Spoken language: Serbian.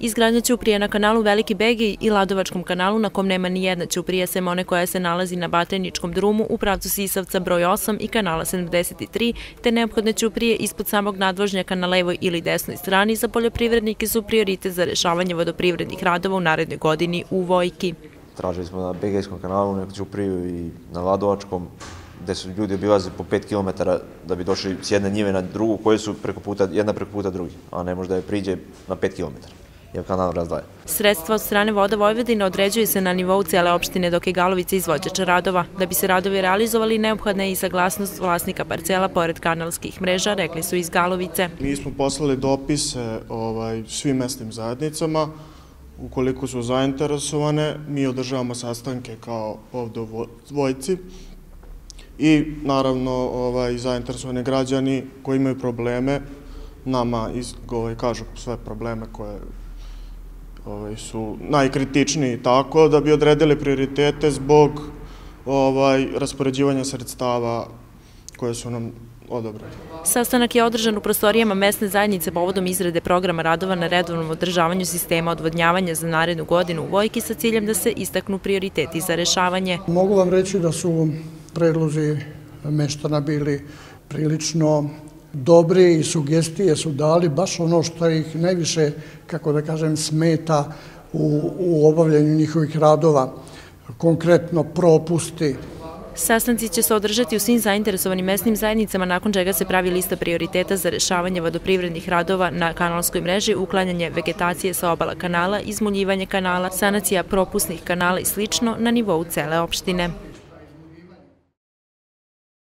Izgradnja Ćuprije na kanalu Veliki Begij i Ladovačkom kanalu na kom nema ni jedna Ćuprija sem one koja se nalazi na Batajničkom drumu u pravcu Sisavca broj 8 i kanala 73, te neophodne Ćuprije ispod samog nadvožnjaka na levoj ili desnoj strani za poljoprivrednike su prioritet za rešavanje vodoprivrednih radova u narednoj godini u Vojki. Tražili smo na Begejskom kanalu neku Ćupriju i na Ladovačkom, gde su ljudi obilaze po 5 km da bi došli s jedne njive na drugu, koje su preko puta, jedna preko puta drugi, a ne može da je priđe na 5 km jer kanal razdvaja. Sredstva od strane Voda Vojvodine određuju se na nivou cijele opštine dok je Galovica izvođača radova. Da bi se radovi realizovali, neophodna je i saglasnost vlasnika parcela pored kanalskih mreža, rekli su iz Galovice. Mi smo poslali dopise ovaj, svim mesnim zajednicama, ukoliko su zainteresovane, mi održavamo sastanke kao ovde u Vojci i naravno ovaj, zainteresovane građani koji imaju probleme nama iz, ovaj, kažu sve probleme koje ovaj, su najkritičniji tako da bi odredili prioritete zbog ovaj, raspoređivanja sredstava koje su nam odobrali. Sastanak je održan u prostorijama mesne zajednice povodom izrade programa radova na redovnom održavanju sistema odvodnjavanja za narednu godinu u Vojki sa ciljem da se istaknu prioriteti za rešavanje. Mogu vam reći da su predlozi meštana bili prilično dobri i sugestije su dali baš ono što ih najviše, kako da kažem, smeta u, u obavljanju njihovih radova, konkretno propusti. Sastanci će se održati u svim zainteresovanim mesnim zajednicama, nakon čega se pravi lista prioriteta za rešavanje vodoprivrednih radova na kanalskoj mreži, uklanjanje vegetacije sa obala kanala, izmuljivanje kanala, sanacija propusnih kanala i slično na nivou cele opštine.